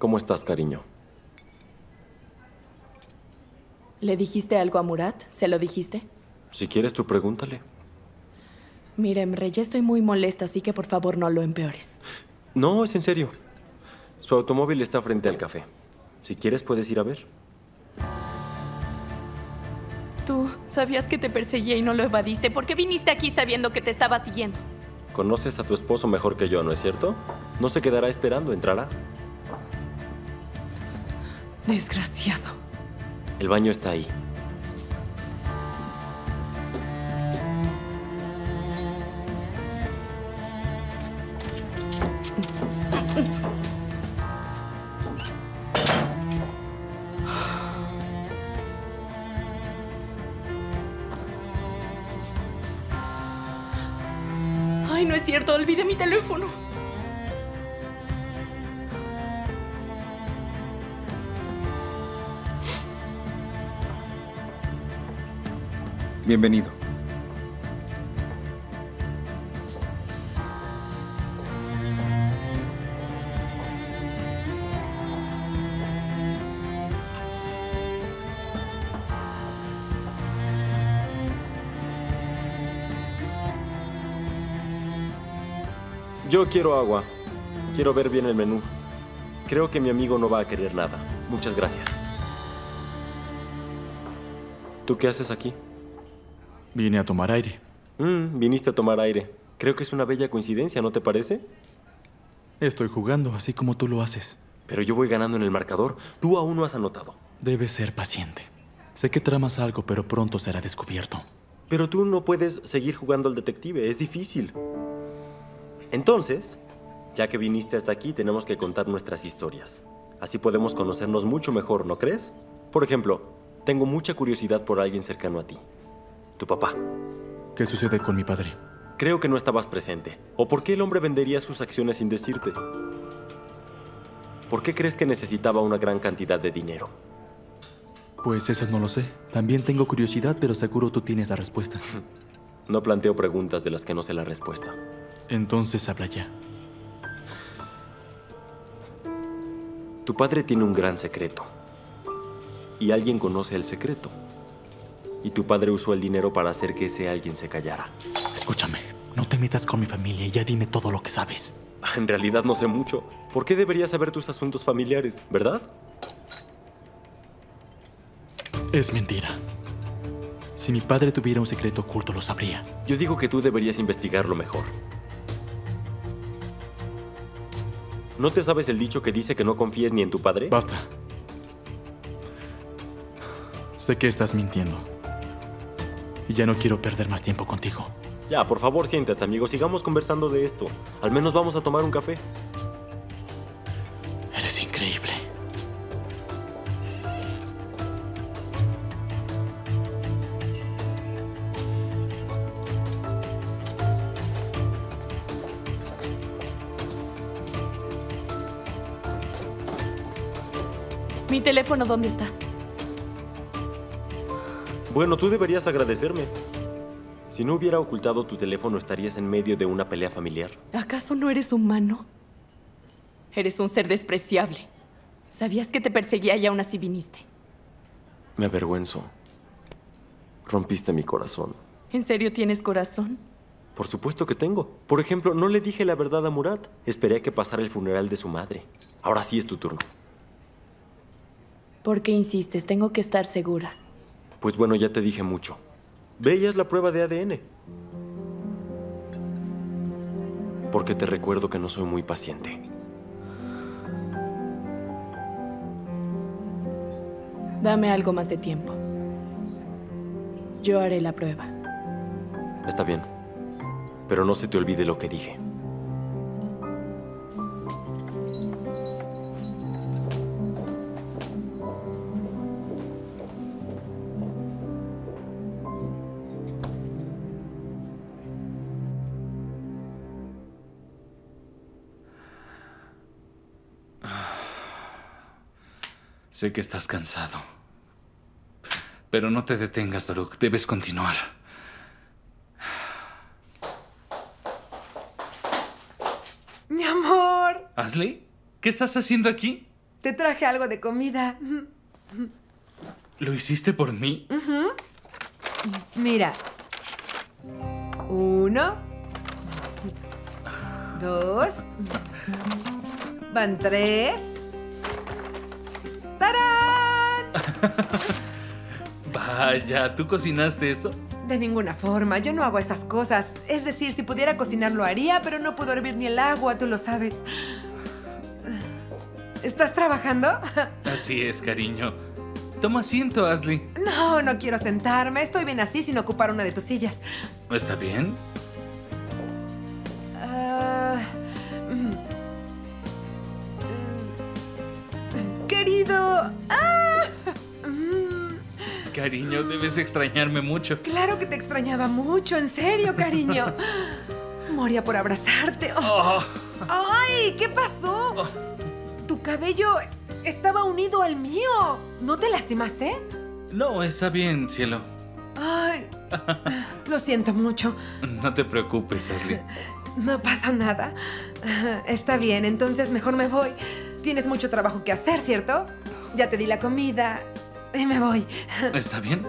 ¿Cómo estás, cariño? ¿Le dijiste algo a Murat? ¿Se lo dijiste? Si quieres, tú pregúntale. Mire, Emre, ya estoy muy molesta, así que por favor no lo empeores. No, es en serio. Su automóvil está frente al café. Si quieres, puedes ir a ver. Tú sabías que te perseguía y no lo evadiste. ¿Por qué viniste aquí sabiendo que te estaba siguiendo? Conoces a tu esposo mejor que yo, ¿no es cierto? No se quedará esperando, entrará. Desgraciado. El baño está ahí. Ay, no es cierto, olvidé mi teléfono. Bienvenido. Yo quiero agua. Quiero ver bien el menú. Creo que mi amigo no va a querer nada. Muchas gracias. ¿Tú qué haces aquí? Vine a tomar aire. Mm, viniste a tomar aire. Creo que es una bella coincidencia, ¿no te parece? Estoy jugando, así como tú lo haces. Pero yo voy ganando en el marcador. Tú aún no has anotado. Debes ser paciente. Sé que tramas algo, pero pronto será descubierto. Pero tú no puedes seguir jugando al detective. Es difícil. Entonces, ya que viniste hasta aquí, tenemos que contar nuestras historias. Así podemos conocernos mucho mejor, ¿no crees? Por ejemplo, tengo mucha curiosidad por alguien cercano a ti. Tu papá. ¿Qué sucede con mi padre? Creo que no estabas presente. ¿O por qué el hombre vendería sus acciones sin decirte? ¿Por qué crees que necesitaba una gran cantidad de dinero? Pues eso no lo sé. También tengo curiosidad, pero seguro tú tienes la respuesta. No planteo preguntas de las que no sé la respuesta. Entonces habla ya. Tu padre tiene un gran secreto. Y alguien conoce el secreto. Y tu padre usó el dinero para hacer que ese alguien se callara. Escúchame, no te metas con mi familia y ya dime todo lo que sabes. En realidad no sé mucho. ¿Por qué deberías saber tus asuntos familiares, verdad? Es mentira. Si mi padre tuviera un secreto oculto, lo sabría. Yo digo que tú deberías investigarlo mejor. ¿No te sabes el dicho que dice que no confíes ni en tu padre? Basta. Sé que estás mintiendo. Y ya no quiero perder más tiempo contigo. Ya, por favor, siéntate, amigo. Sigamos conversando de esto. Al menos vamos a tomar un café. Eres increíble. ¿Mi teléfono dónde está? Bueno, tú deberías agradecerme. Si no hubiera ocultado tu teléfono, estarías en medio de una pelea familiar. ¿Acaso no eres humano? Eres un ser despreciable. Sabías que te perseguía y aún así viniste. Me avergüenzo. Rompiste mi corazón. ¿En serio tienes corazón? Por supuesto que tengo. Por ejemplo, no le dije la verdad a Murat. Esperé a que pasara el funeral de su madre. Ahora sí es tu turno. ¿Por qué insistes? Tengo que estar segura. Pues bueno, ya te dije mucho. Ve y haz la prueba de ADN. Porque te recuerdo que no soy muy paciente. Dame algo más de tiempo. Yo haré la prueba. Está bien. Pero no se te olvide lo que dije. Sé que estás cansado. Pero no te detengas, Daruk. Debes continuar. Mi amor. ¿Ashley? ¿Qué estás haciendo aquí? Te traje algo de comida. ¿Lo hiciste por mí? Mira. Uno. Dos. Van tres. Vaya, ¿tú cocinaste esto? De ninguna forma, yo no hago esas cosas. Es decir, si pudiera cocinar lo haría, pero no puedo hervir ni el agua, tú lo sabes. ¿Estás trabajando? Así es, cariño. Toma asiento, Ashley. No, no quiero sentarme. Estoy bien así sin ocupar una de tus sillas. ¿Está bien? Ah, mm. Querido. Ah, Cariño, debes extrañarme mucho. claro que te extrañaba mucho, en serio, cariño. Moría por abrazarte. Oh, Oh, ¡Ay! ¿Qué pasó? Tu cabello estaba unido al mío. ¿No te lastimaste? no, está bien, cielo. Ay, lo siento mucho. No te preocupes, Ashley. No pasa nada. Está bien, entonces mejor me voy. Tienes mucho trabajo que hacer, ¿cierto? Ya te di la comida y me voy. ¿Está bien?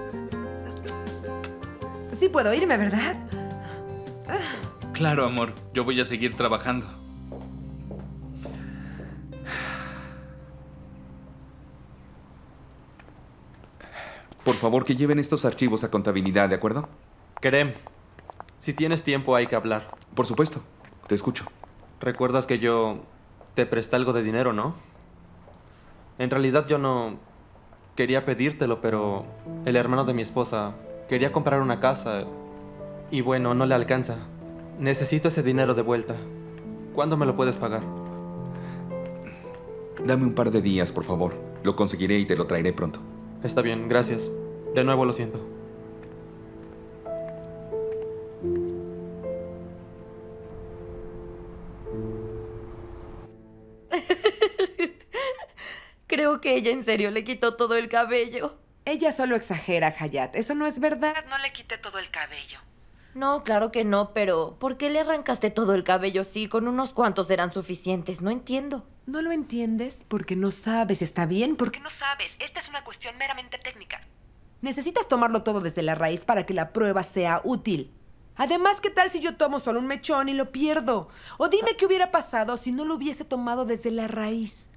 Sí puedo irme, ¿verdad? Claro, amor. Yo voy a seguir trabajando. Por favor, que lleven estos archivos a contabilidad, ¿de acuerdo? Kerem, si tienes tiempo hay que hablar. Por supuesto, te escucho. Recuerdas que yo te presté algo de dinero, ¿no? En realidad yo no quería pedírtelo, pero el hermano de mi esposa quería comprar una casa y bueno, no le alcanza. Necesito ese dinero de vuelta. ¿Cuándo me lo puedes pagar? Dame un par de días, por favor. Lo conseguiré y te lo traeré pronto. Está bien, gracias. De nuevo lo siento. Que ella en serio le quitó todo el cabello. Ella solo exagera, Hayat. Eso no es verdad. No le quité todo el cabello. No, claro que no, pero ¿por qué le arrancaste todo el cabello si con unos cuantos eran suficientes? No entiendo. ¿No lo entiendes? Porque no sabes, ¿está bien? Porque no sabes. Esta es una cuestión meramente técnica. Necesitas tomarlo todo desde la raíz para que la prueba sea útil. Además, ¿qué tal si yo tomo solo un mechón y lo pierdo? O dime qué hubiera pasado si no lo hubiese tomado desde la raíz.